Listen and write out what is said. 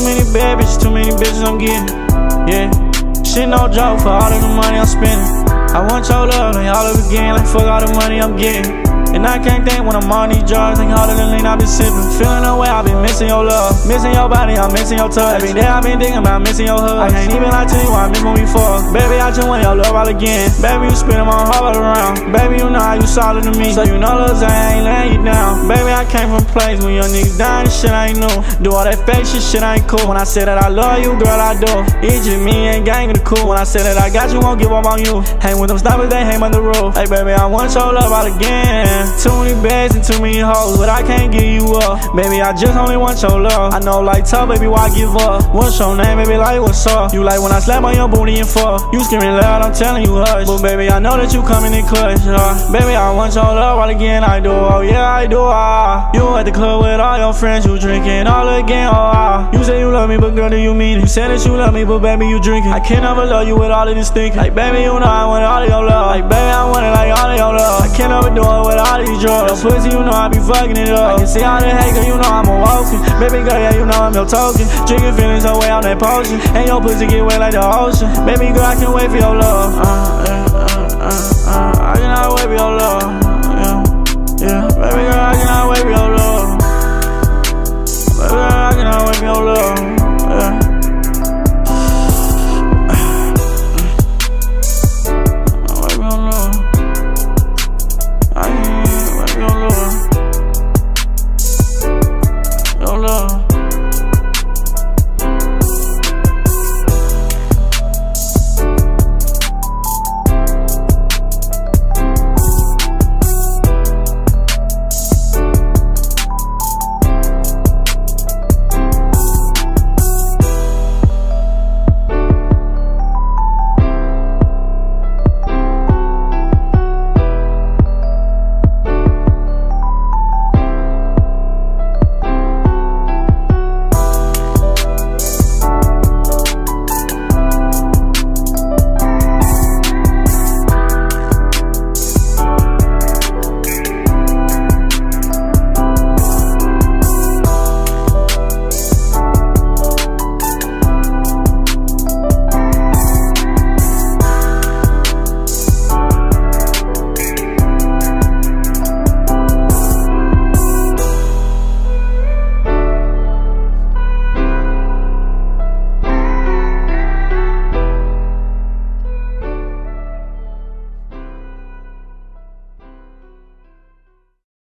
many bad bitches, too many bitches I'm getting. Yeah. Shit no joke for all of the money I'm spending. I want your love and all of it again, like fuck all the money I'm getting. And I can't think when I'm on these drugs, think all of the lean I've been sipping. Feeling the way I've been missing your love, missing your body, I'm missing your touch. Every day I've been thinking about missing your hug. I can't even lie to you, I miss when we fuck. Baby, I just want your love all again. Baby, you spinning my heart all around. Baby, you know how you solid to me, so you know love I ain't laying you down. Baby, I came from a place when your niggas dying, shit I ain't new. Do all that fake shit, shit ain't cool. When I say that I love you, girl, I do. It's me and gang of the cool. When I say that I got you, won't give up on you. Hang with them stoppers, they hang on the roof. Hey, baby, I want your love all again. Too many bad and too many hoes, but I can't give you up. Baby, I just only want your love. I know, like, tell baby, why I give up? What's your name, baby, like, what's up? You like when I slap on your booty and fuck. You screaming loud, I'm telling you hush. But baby, I know that you coming in clutch, uh. Baby, I want your love all again, I do, oh yeah, I do, ah. You at the club with all your friends, you drinking all again, oh ah. You say you love me, but girl, do you mean it? You said that you love me, but baby, you drinking. I can't ever love you with all of this thinking. Like, baby, you know I want all of your love. Like, baby, I want it like all of your love. I can't ever do it with all these drugs pussy, you know I be fucking it up. I can see all the hate, girl, you know I'm a walking. Baby girl, yeah, you know I'm your token. Drinking feelings away on that potion. And your pussy get wet like the ocean. Baby girl, I can't wait for your love. Uh, uh,